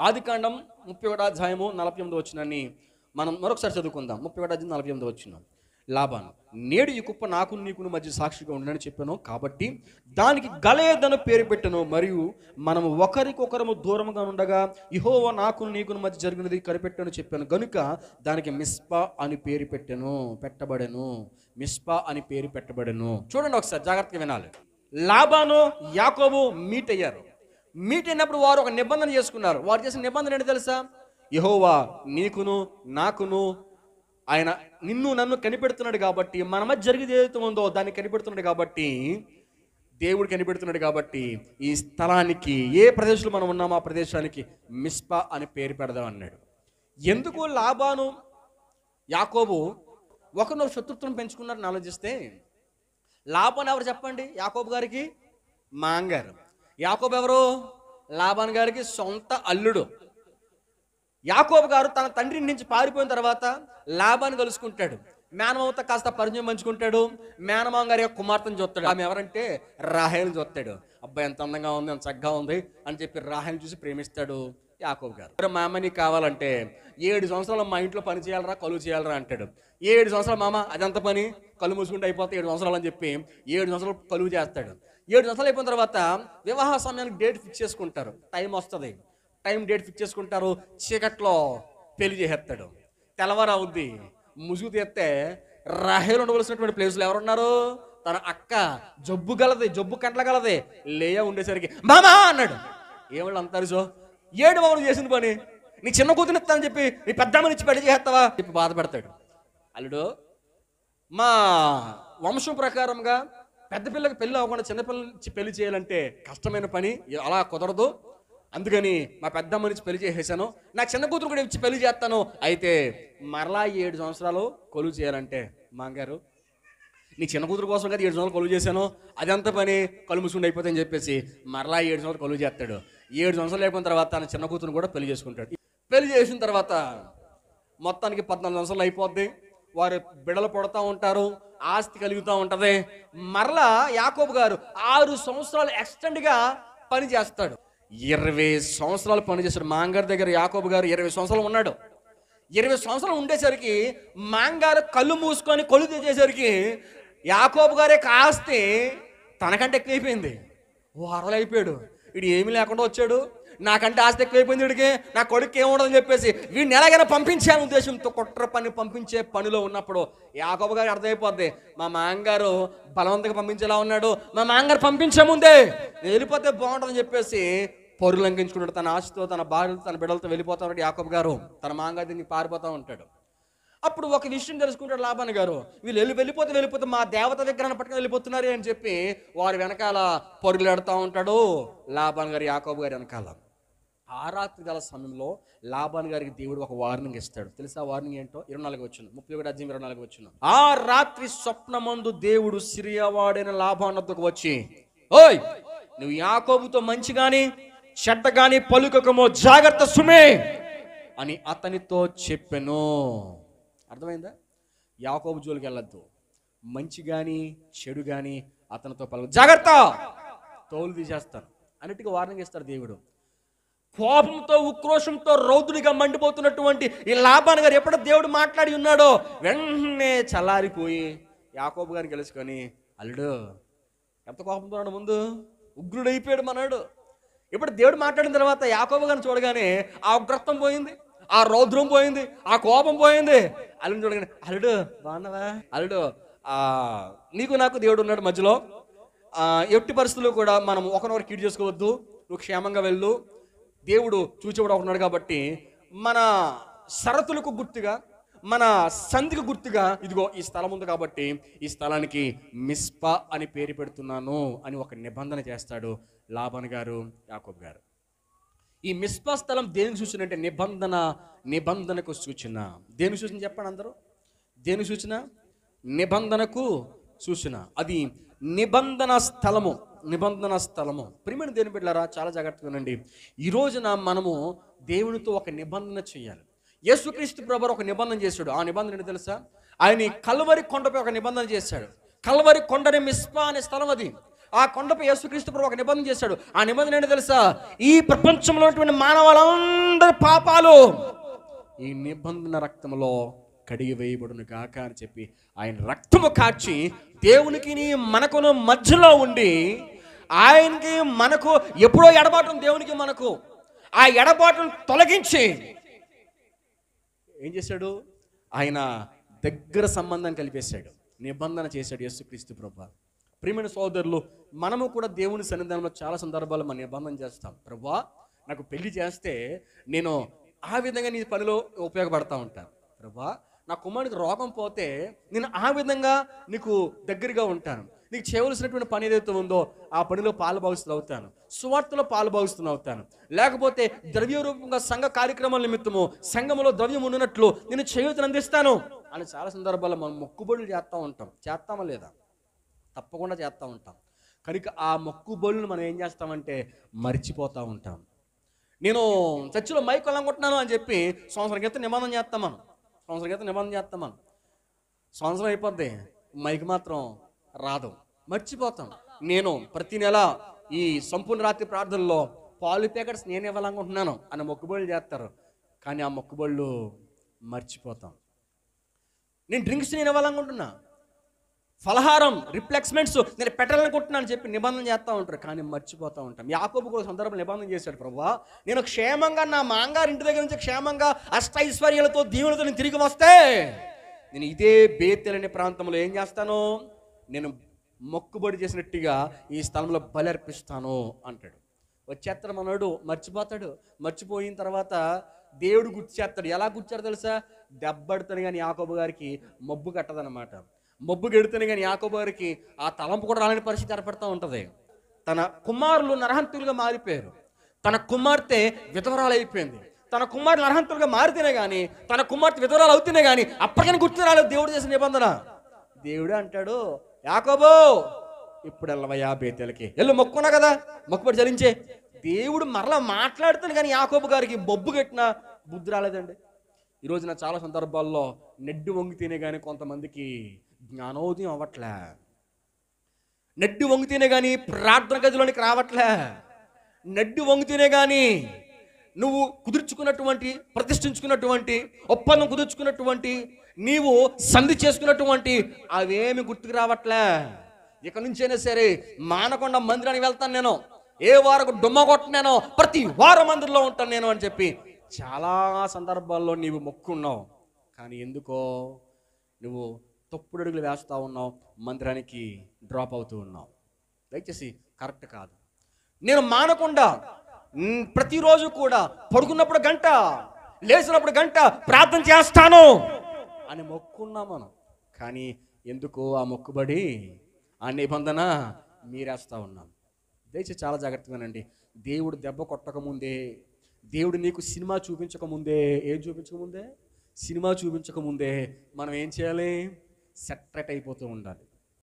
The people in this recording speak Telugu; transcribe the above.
ఆది కాండం ముప్పై ఒకటి అధ్యాయము నలభై ఎనిమిది వచ్చినని మనం మరొకసారి చదువుకుందాం. ముప్పై ఒకటి అధ్యాయం నలభై ఎనిమిది వచ్చిన లాభాను నేడు ఈ కుప్ప నాకు నీకును మధ్య సాక్షిగా ఉండని చెప్పాను. కాబట్టి దానికి గలేదను పేరు పెట్టను. మరియు మనము ఒకరికొకరము దూరముగా ఉండగా ఇహోవ నాకు నీకును మధ్య జరిగినది కనిపెట్టను చెప్పాను. గనుక దానికి మిస్పా అని పేరు పెట్టను పెట్టబడెను. మిస్పా అని పేరు పెట్టబడెను. చూడండి ఒకసారి జాగ్రత్తగా వినాలి. లాభాను యాకోబు మీట్ అయ్యారు మీట్ అయినప్పుడు వారు ఒక నిబంధన చేసుకున్నారు. వారు చేసిన నిబంధన ఏంటి తెలుసా? యహోవా నీకును నాకును ఆయన నిన్ను నన్ను కనిపెడుతున్నాడు కాబట్టి మన మధ్య జరిగేది ఏదైతే ఉందో దాన్ని కనిపెడుతున్నాడు కాబట్టి దేవుడు కనిపెడుతున్నాడు కాబట్టి ఈ స్థలానికి ఏ ప్రదేశంలో మనం ఉన్నామో ఆ ప్రదేశానికి మిస్పా అని పేరు పెడదాం అన్నాడు. ఎందుకు లాభాను యాకోబు ఒకరినొక శత్రుత్వం పెంచుకున్నారని ఆలోచిస్తే లాభాన్ని ఎవరు చెప్పండి? యాకోబు గారికి మాంగారు. యాకోబు ఎవరు? లాభాన్ గారికి సొంత అల్లుడు. యాకోబు గారు తన తండ్రి నుంచి పారిపోయిన తర్వాత లాభాన్ని కలుసుకుంటాడు. మేనమామతో కాస్త పరిచయం పంచుకుంటాడు. మేనమామ గారి యొక్క కుమార్తెను చూస్తాడు. ఆమె ఎవరంటే? రాహేల్ని చూస్తాడు. అబ్బాయి ఎంత అందంగా ఉంది ఎంత చక్కగా ఉంది అని చెప్పి రాహేల్ని చూసి ప్రేమిస్తాడు యాకోబు గారు. మా మామ నీకు కావాలంటే ఏడు సంవత్సరాలు మా ఇంట్లో పని చేయాలరా కలువు చేయాలరా అంటాడు. ఏడు సంవత్సరాలు మామ అదంత పని కళ్ళు మూసుకుంటే అయిపోతే ఏడు సంవత్సరాలు అని చెప్పి ఏడు సంవత్సరాలు కలువు చేస్తాడు. ఏడు సంవత్సరాలు అయిపోయిన తర్వాత వివాహ సమయానికి డేట్ ఫిక్స్ చేసుకుంటారు. టైం వస్తుంది. టైం డేట్ ఫిక్స్ చేసుకుంటారు. చీకట్లో పెళ్ళి చేసేస్తాడు. తెల్లవారు అవుద్ది ముసుగు తీస్తే రహేలు ఉండవలసినటువంటి ప్లేస్లో ఎవరున్నారు? తన అక్క. జబ్బు గలది జబ్బు కంట్ల గలది. లేయ ఉండేసరికి మామా అన్నాడు. ఏమన్నా అంటారు సో ఏడు మామూలు చేసింది పని. నీ చిన్న కూతురు ఇస్తానని చెప్పి నీ పెద్దమ్మని ఇచ్చి పెళ్ళి చేస్తావా చెప్పి బాధపడతాడు. అల్లుడు మా వంశం ప్రకారంగా పెద్ద పిల్లకి పెళ్ళి అవ్వకుండా చిన్నపిల్లలు ఇచ్చి పెళ్ళి చేయాలంటే కష్టమైన పని. అలా కుదరదు. అందుకని మా పెద్దమ్మని నుంచి పెళ్ళి చేసేసాను. నా చిన్న కూతురు కూడా ఇచ్చి పెళ్ళి చేస్తాను. అయితే మరలా ఏడు సంవత్సరాలు కొలువు చేయాలంటే మాంగారు నీ చిన్న కూతురు కోసం కదా ఏడు సంవత్సరాలు కొలువు చేశాను. అదంత పని? కలు మూసుకుంటూ అయిపోతుందని చెప్పేసి మరలా ఏడు సంవత్సరాలు కొలువు చేస్తాడు. ఏడు సంవత్సరాలు అయిపోయిన తర్వాత తన చిన్న కూతురు కూడా పెళ్ళి చేసుకుంటాడు. పెళ్ళి చేసిన తర్వాత మొత్తానికి పద్నాలుగు సంవత్సరాలు అయిపోద్ది. వారు బిడలు పుడతా ఉంటారు. ఆస్తి కలుగుతూ ఉంటది. మరలా యాకోబు గారు ఆరు సంవత్సరాలు ఎక్స్టెండ్గా పని చేస్తాడు. ఇరవై సంవత్సరాలు పని చేస్తాడు. మాంగారి దగ్గర యాకోబు గారు ఇరవై సంవత్సరాలు ఉన్నాడు. ఇరవై సంవత్సరాలు ఉండేసరికి మాంగారు కళ్ళు మూసుకొని కొలు తెచ్చేసరికి యాకోబు గారి యొక్క ఆస్తి తనకంటే ఎక్కువైపోయింది. వారలు అయిపోయాడు ఇడు ఏమీ లేకుండా వచ్చాడు. నాకంటే ఆస్తి ఎక్కువైపోయింది వీడికి. నా కొడుకు ఏముండదని చెప్పేసి వీడిని ఎలాగైనా పంపించాను ఉద్దేశంతో కుట్ర పని పంపించే పనిలో ఉన్నప్పుడు యాకోబు గారు అర్థమైపోద్ది మా మాంగారు బలవంతంగా పంపించేలా ఉన్నాడు. మా మాంగారు పంపించే ముందే వెళ్ళిపోతే బాగుంటుందని చెప్పేసి పరులు తన ఆశతో తన భార్యతో తన బిడ్డలతో వెళ్ళిపోతా ఉంటాడు యాకోబు గారు. తన మాంగారు దీనికి పారిపోతూ ఉంటాడు. అప్పుడు ఒక విషయం తెలుసుకుంటాడు లాభాన్ గారు. వీళ్ళు వెళ్ళి వెళ్ళిపోతే వెళ్ళిపోతే మా దేవత విగ్రహాన్ని పట్టుకుని వెళ్ళిపోతున్నారు అని చెప్పి వారి వెనకాల పరుగులాడుతూ ఉంటాడు లాభాన్ గారు యాకోబు గారి వెనకాల. ఆ రాత్రి గల సమయంలో లాభాన్ గారికి దేవుడు ఒక వార్నింగ్ ఇస్తాడు. తెలుసా వార్నింగ్ ఏంటో? ఇరవై నాలుగు వచ్చిన ముప్పై ఒకటి అధ్యయం ఇరవై నాలుగు వచ్చిన. ఆ రాత్రి స్వప్నమందు దేవుడు సిరియావాడైన లాభాన్నకు వచ్చి ఓయ్ నువ్వు యాకోబుతో మంచి కానీ చెడ్డ కానీ పలుకకమో జాగ్రత్త సుమే అని అతనితో చెప్పెను. అర్థమైందా? యాకోబు జోలికి వెళ్ళొద్దు. మంచి కానీ చెడు కానీ అతనితో పలుకు జాగ్రత్త! తోలు తీసేస్తాను అన్నట్టుగా వార్నింగ్ ఇస్తాడు దేవుడు. కోపంతో ఉక్రోషంతో రౌద్రుడిగా మండిపోతున్నటువంటి ఈ లాభాన్ గారు ఎప్పుడో దేవుడు మాట్లాడి ఉన్నాడో వెంటనే చల్లారిపోయి యాకోబు గారిని గెలుచుకొని అల్లుడు ఎంత కోపంతో ఉన్నాడు ముందు? ఉగ్రుడైపోయాడు మనడు. ఇప్పుడు దేవుడు మాట్లాడిన తర్వాత యాకోబు గారిని చూడగానే ఆ ఉగ్రత్వం పోయింది ఆ రౌద్రం పోయింది ఆ కోపం పోయింది. అల్లుడు చూడగానే అల్లుడు బాగున్నావా? అల్లుడు నీకు నాకు దేవుడు ఉన్నాడు మధ్యలో. ఎట్టి పరిస్థితుల్లో కూడా మనం ఒకరినొకరు కీడు చేసుకోవద్దు నువ్వు క్షేమంగా వెళ్ళు. దేవుడు చూచేవాడు ఉన్నాడు కాబట్టి మన షరతులకు గుర్తుగా మన సంధికి గుర్తుగా ఇదిగో ఈ స్థలం ఉంది కాబట్టి ఈ స్థలానికి మిస్పా అని పేరు పెడుతున్నాను అని ఒక నిబంధన చేస్తాడు లాభన్ గారు యాకోబ్ గారు. ఈ మిస్పా స్థలం దేనికి సూచన అంటే నిబంధన నిబంధనకు సూచన. దేని సూచన చెప్పండి అందరూ? దేని సూచన? నిబంధనకు సూచన. అది నిబంధన స్థలము. నిబంధన స్థలము. ప్రియమైన దేని బిడ్డారా చాలా జాగ్రత్తగా ఉండండి. ఈ రోజున మనము దేవునితో ఒక నిబంధన చేయాలి. యేసుక్రీస్తు ప్రభు ఒక నిబంధన చేశాడు. ఆ నిబంధన ఏంటి తెలుసా? ఆయన కల్వరి కొండపై ఒక నిబంధన చేశాడు. కల్వరి కొండని మిస్పా అనే స్థలం అది. ఆ కొండపై యేసుక్రీస్తు ప్రభు ఒక నిబంధన చేశాడు. ఆ నిబంధన ఏంటి తెలుసా? ఈ ప్రపంచంలో ఉన్నటువంటి మానవాళ్ళందరి పాపాలు ఈ నిబంధన రక్తంలో కడిగి వేయబడును గాక అని చెప్పి ఆయన రక్తము కాచి దేవునికి నీ మనకును మధ్యలో ఉండి ఆయనకి మనకు ఎప్పుడో ఎడబాటు దేవునికి మనకు ఆ ఎడబాటును తొలగించి ఏం చేశాడు? ఆయన దగ్గర సంబంధం కలిపేశాడు. నిబంధన చేశాడు యేసుక్రీస్తు ప్రభా. ప్రియమైన సోదరులు మనము కూడా దేవుని సన్నిధానంలో చాలా సందర్భాలు మన నిబంధన చేస్తాం. ప్రభా నాకు పెళ్ళి చేస్తే నేను ఆ విధంగా నీ పనిలో ఉపయోగపడతా ఉంటాను. ప్రభా నా కుమారుడికి రోగం పోతే నేను ఆ విధంగా నీకు దగ్గరగా ఉంటాను. నీకు చేయవలసినటువంటి పని ఏదైతే ఉందో ఆ పనిలో పాలుభావిస్తులు అవుతాను. సువార్తలో పాలుభావిస్తులు అవుతాను. లేకపోతే ద్రవ్య రూపంగా సంఘ కార్యక్రమాల నిమిత్తము సంఘములో ద్రవ్యం ఉన్నట్లు నేను చేయూతను అందిస్తాను. అని చాలా సందర్భాల్లో మనం మొక్కుబడులు చేస్తూ ఉంటాం. చేస్తామా లేదా? తప్పకుండా చేస్తూ ఉంటాం. కనుక ఆ మొక్కుబడులను మనం ఏం చేస్తామంటే మర్చిపోతూ ఉంటాం. నేను చర్చిలో మైక్ కొనుక్కుంటున్నాను అని చెప్పి సంవత్సరం క్రితం నిబంధన చేస్తాం మనం. సంవత్సరం క్రితం నిబంధన చేస్తాం మనం. సంవత్సరం అయిపోద్ది మైక్ మాత్రం రాదు. మర్చిపోతాం. నేను ప్రతి నెల ఈ సంపూర్ణ రాత్రి ప్రార్థనలో పాలు ప్యాకెట్స్ నేను ఇవ్వాలనుకుంటున్నాను అని మొక్కుబడులు చేస్తారు. కానీ ఆ మొక్కుబళ్ళు మర్చిపోతాం. నేను డ్రింక్స్ నేను ఇవ్వాలనుకుంటున్నా. ఫలహారం రిఫ్లెక్స్మెంట్స్ నేను పెట్టాలనుకుంటున్నాను చెప్పి నిబంధన చేస్తూ ఉంటారు. కానీ మర్చిపోతూ ఉంటాం. యాకోబు కూడా సందర్భం నిబంధన చేశాడు ప్రభా నేను క్షేమంగా నా మాంగారు ఇంటి దగ్గర నుంచి క్షేమంగా అష్టైశ్వర్యాలతో దీవులతో నేను తిరిగి వస్తే నేను ఇదే బేతెల్ అనే ప్రాంతంలో ఏం చేస్తాను? నేను మొక్కుబడి చేసినట్టుగా ఈ స్థలంలో బలి అర్పిస్తాను అంటాడు. వచ్చేస్తాడు మనోడు మర్చిపోతాడు. మర్చిపోయిన తర్వాత దేవుడు గుర్తు చేస్తాడు. ఎలా గుర్చాడు తెలుసా? దెబ్బడుతాడు కానీ యాకోబు గారికి మబ్బు కట్టదనమాట మబ్బు గెడుతాను కానీ యాకోబారికి ఆ తలంపు కూడా రాలేని పరిస్థితి ఏర్పడుతూ ఉంటుంది. తన కుమారులు నరహంతులుగా మారిపోయారు. తన కుమార్తె విధవరాలు అయిపోయింది తన కుమారు నరహంతులుగా మారితేనే కానీ తన కుమార్తె విధవరాలు అవుతేనే కానీ అప్పటికని గుర్తు రాలేదు దేవుడు చేసిన నిబంధన. దేవుడే అంటాడు యాకోబో ఇప్పుడు వెళ్ళవయ్యా బేతలకి. వెళ్ళు మొక్కున్నా కదా మొక్కుబడి చలించే. దేవుడు మరలా మాట్లాడుతాను కానీ యాకోబు గారికి బొబ్బు కట్టిన బుద్ధి రాలేదండి. ఈరోజు నా చాలా సందర్భాల్లో నెడ్డు వంగితేనే కానీ కొంతమందికి జ్ఞానోదయం అవ్వట్లే. నడ్డి వంగితేనే కానీ ప్రార్థన గదిలోనికి రావట్లే. నడ్డు వంగితేనే కానీ నువ్వు కుదుర్చుకున్నటువంటి ప్రతిష్ఠించుకున్నటువంటి ఒప్పందం కుదుర్చుకున్నటువంటి నీవు సంధి చేసుకున్నటువంటి అవేమి గుర్తుకు రావట్లే. ఇక నుంచైనా సరే మానకొండ మందిరానికి వెళ్తాను నేను. ఏ వారకు డుమ్మ కొట్టనేనో ప్రతి వారం మందిరంలో ఉంటాను నేను అని చెప్పి చాలా సందర్భాల్లో నీవు మొక్కున్నావు. కానీ ఎందుకో నువ్వు తప్పుడు అడుగులు వేస్తూ ఉన్నావు మందిరానికి డ్రాప్ అవుతూ ఉన్నావు. దయచేసి కరెక్ట్ కాదు. నేను మానకుండా ప్రతిరోజు కూడా పడుకున్నప్పుడు గంట లేచినప్పుడు గంట ప్రార్థన చేస్తాను అని మొక్కున్నాం మనం. కానీ ఎందుకు ఆ మొక్కుబడి ఆ నిబంధన మీరేస్తా ఉన్నాం. దయచేసి చాలా జాగ్రత్తగానండి. దేవుడు దెబ్బ కొట్టకముందే దేవుడు నీకు సినిమా చూపించకముందే ఏం చూపించకముందే సినిమా చూపించకముందే మనం ఏం చేయాలి? సెటరేట్ అయిపోతూ ఉండాలి.